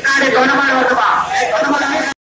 彼このままの言葉